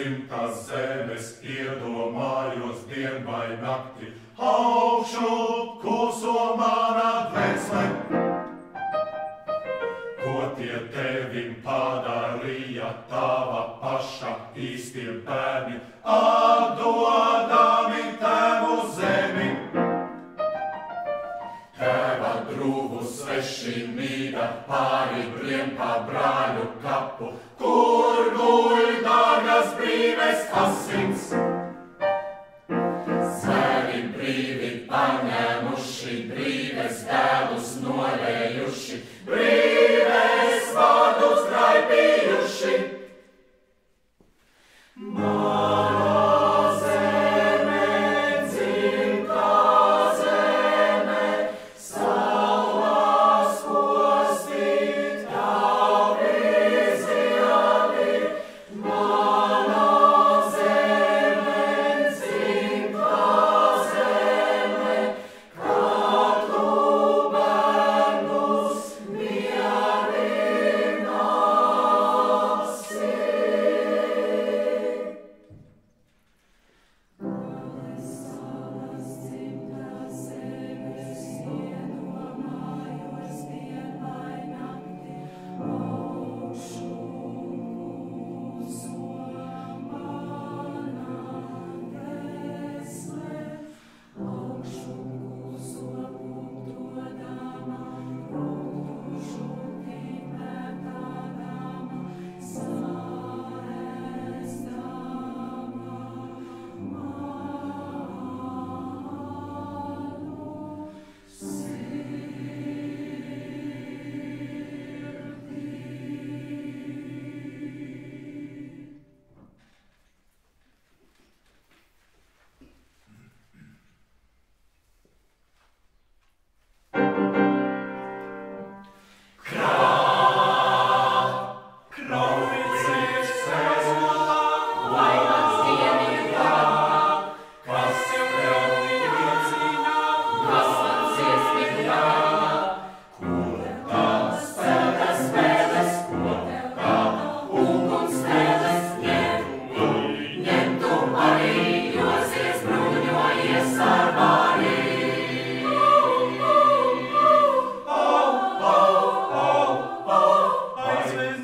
dzimtās zemes, iedomājos dienu vai nakti, augšu kluso manā dvēselē. Ko tie tevim padarīja tava paša īstie bērni, atdodami tevu zemi? Tēva drūvu svešinība pāri briem pa brāļu kapu, multa gas primes assins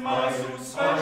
my